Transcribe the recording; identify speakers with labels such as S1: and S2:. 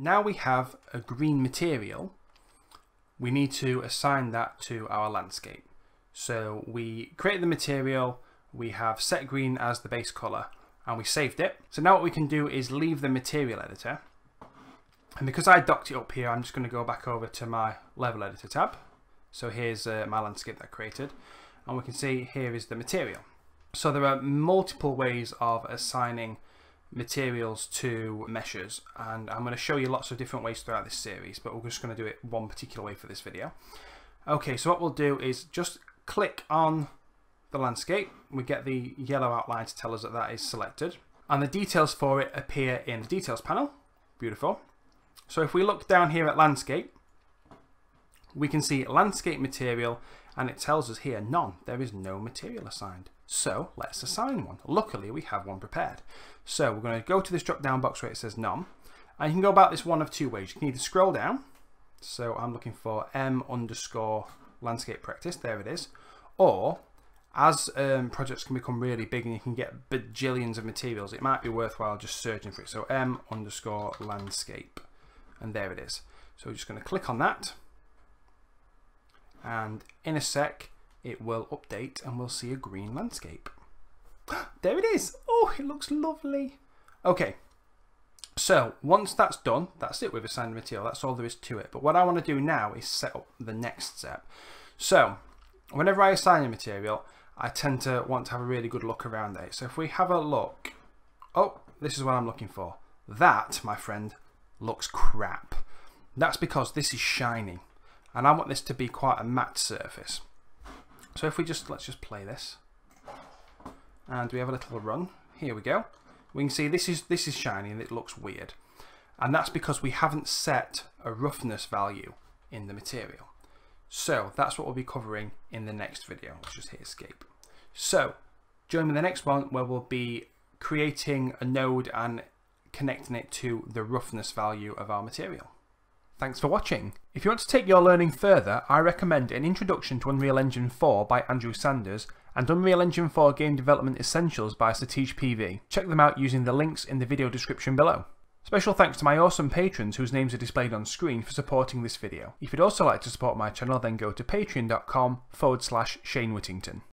S1: Now we have a green material, we need to assign that to our landscape. So we create the material, we have set green as the base color, and we saved it. So now what we can do is leave the material editor. And because I docked it up here, I'm just going to go back over to my level editor tab. So here's uh, my landscape that I created. And we can see here is the material. So there are multiple ways of assigning materials to meshes and I'm going to show you lots of different ways throughout this series but we're just going to do it one particular way for this video. Okay so what we'll do is just click on the landscape. We get the yellow outline to tell us that that is selected and the details for it appear in the details panel. Beautiful. So if we look down here at landscape we can see landscape material and it tells us here none there is no material assigned so let's assign one. Luckily, we have one prepared. So we're going to go to this drop down box where it says none. And you can go about this one of two ways. You can either scroll down. So I'm looking for M underscore landscape practice. There it is. Or as um, projects can become really big and you can get bajillions of materials, it might be worthwhile just searching for it. So M underscore landscape. And there it is. So we're just going to click on that. And in a sec, it will update and we'll see a green landscape. there it is. Oh, it looks lovely. Okay, so once that's done, that's it with assigned material. That's all there is to it. But what I want to do now is set up the next step. So whenever I assign a material, I tend to want to have a really good look around it. So if we have a look, oh, this is what I'm looking for. That, my friend, looks crap. That's because this is shiny and I want this to be quite a matte surface. So if we just, let's just play this. And we have a little run. Here we go. We can see this is, this is shiny and it looks weird. And that's because we haven't set a roughness value in the material. So that's what we'll be covering in the next video. Let's just hit escape. So join me in the next one where we'll be creating a node and connecting it to the roughness value of our material. Thanks for watching. If you want to take your learning further, I recommend An Introduction to Unreal Engine 4 by Andrew Sanders and Unreal Engine 4 Game Development Essentials by Satish PV. Check them out using the links in the video description below. Special thanks to my awesome patrons whose names are displayed on screen for supporting this video. If you'd also like to support my channel then go to patreon.com forward slash Shane Whittington.